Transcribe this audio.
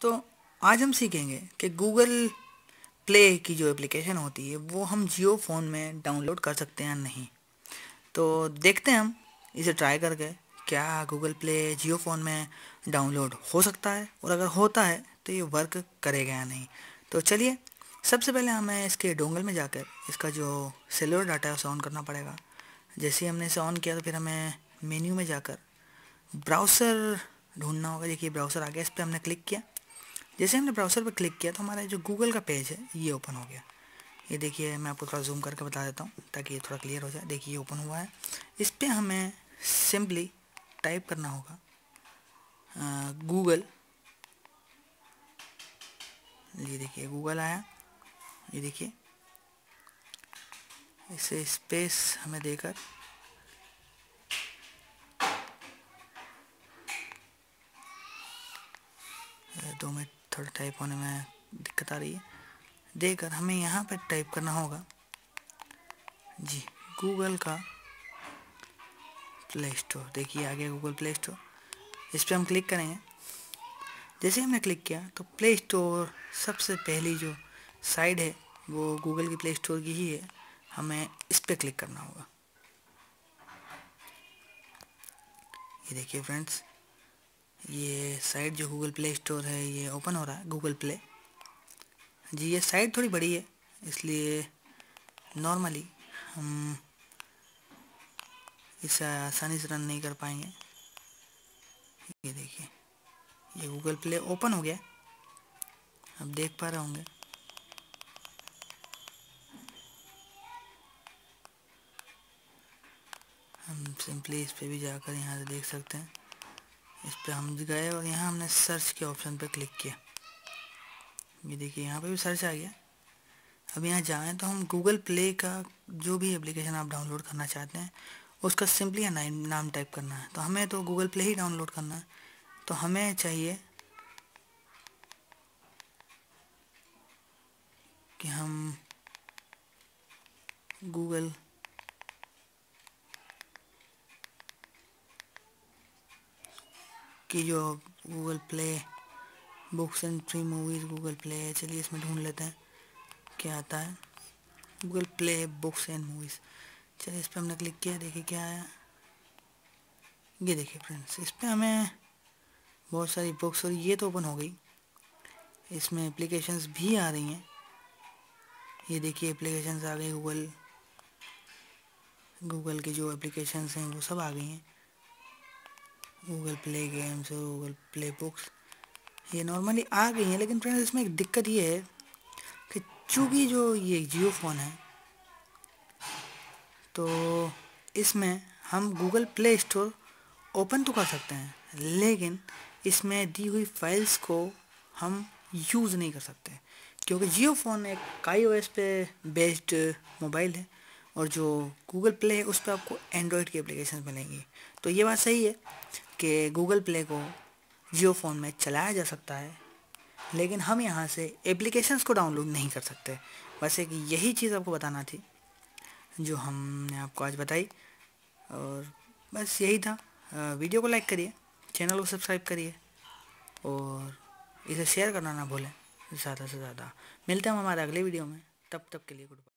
तो आज हम सीखेंगे कि गूगल प्ले की जो एप्लीकेशन होती है, वो हम जियो फ़ोन में डाउनलोड कर सकते हैं या नहीं। तो देखते हैं हम, इसे ट्राई करके क्या गूगल प्ले जियो फ़ोन में डाउनलोड हो सकता है और अगर होता है तो ये वर्क करेगा या नहीं। तो चलिए, सबसे पहले हमें इसके डोंगल में जाकर इसका जो सेलुलर डाटा है उसे ऑन करना पड़ेगा। जैसे हमने इसे ऑन किया तो फिर हमें मेन्यू में जाकर ब्राउज़र ढूंढना होगा। देखिए ब्राउज़र आ गया, इस पर हमने क्लिक किया। जैसे हमने ब्राउज़र पर क्लिक किया तो हमारा जो गूगल का पेज है, ये ओपन हो गया। ये देखिए, मैं आपको थोड़ा जूम करके बता देता हूँ, ताकि ये थोड़ा क्लियर हो जाए। देखिए, ये ओपन हुआ है। इस पर हमें सिंपली टाइप करना होगा गूगल ये देखिए गूगल आया। ये देखिए। इसे स्पेस हमें देकर दो मिनट थोड़ा टाइप होने में दिक्कत आ रही है। देखकर हमें यहाँ पर टाइप करना होगा। जी गूगल का प्ले स्टोर देखिए, आ गया गूगल प्ले स्टोर इस पर हम क्लिक करेंगे। जैसे हमने क्लिक किया तो प्ले स्टोर सबसे पहली जो साइड है, वो गूगल की प्ले स्टोर की ही है। हमें इस पर क्लिक करना होगा। ये देखिए फ्रेंड्स ये साइट जो गूगल प्ले स्टोर है, ये ओपन हो रहा है गूगल प्ले जी, ये साइट थोड़ी बड़ी है, इसलिए नॉर्मली हम इसे आसानी से रन नहीं कर पाएँगे। ये देखिए, ये गूगल प्ले ओपन हो गया। अब देख पा रहे होंगे। हम सिंपली इस पे भी जाकर यहाँ से देख सकते हैं। इस पर हम गए और यहाँ हमने सर्च के ऑप्शन पर क्लिक किया। ये देखिए, यहाँ पे भी सर्च आ गया। अब यहाँ जाएँ तो हम गूगल प्ले का जो भी एप्लीकेशन आप डाउनलोड करना चाहते हैं, उसका सिंपली नाम टाइप करना है। तो हमें तो गूगल प्ले ही डाउनलोड करना है। तो हमें चाहिए कि हम गूगल की जो Google play books and free movies Google play है चलिए इसमें ढूंढ लेते हैं, क्या आता है। Google play books and movies चलिए इस पर हमने क्लिक किया, देखिए क्या आया। ये देखिए फ्रेंड्स इस पर हमें बहुत सारी बुक्स और ये तो ओपन हो गई। इसमें एप्लीकेशंस भी आ रही हैं। ये देखिए एप्लीकेशंस आ गई गूगल गूगल की जो एप्लीकेशंस हैं, वो सब आ गई हैं। गूगल प्ले गेम्स और गूगल प्ले बुक्स ये नॉर्मली आ गई हैं, लेकिन फ्रेंड्स इसमें एक दिक्कत ये है कि चूँकि जो ये जियो फ़ोन है तो इसमें हम गूगल प्ले स्टोर ओपन तो कर सकते हैं, लेकिन इसमें दी हुई फाइल्स को हम यूज़ नहीं कर सकते, क्योंकि जियो फ़ोन एक काई ओएस पे बेस्ड मोबाइल है। और जो गूगल प्ले है, उस पर आपको एंड्रॉयड की एप्लीकेशन मिलेंगी। तो ये बात सही है कि गूगल प्ले को जियो फ़ोन में चलाया जा सकता है, लेकिन हम यहाँ से एप्लीकेशंस को डाउनलोड नहीं कर सकते। बस एक यही चीज़ आपको बताना थी, जो हमने आपको आज बताई। और बस यही था। वीडियो को लाइक करिए चैनल को सब्सक्राइब करिए, और इसे शेयर करना ना भूलें ज़्यादा से ज़्यादा। मिलते हैं हम हमारे अगले वीडियो में। तब तक के लिए गुड बाय